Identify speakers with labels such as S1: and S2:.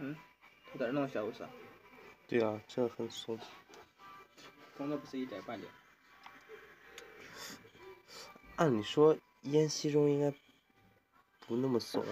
S1: 嗯，他在这弄小为啥？
S2: 对啊，这很松。
S1: 工作不是一点半点。
S2: 按理说烟吸中应该不那么松。